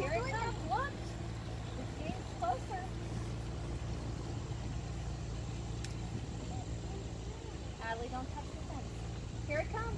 here it comes. Look, it's getting closer. Adley, don't touch the fence. Here it comes.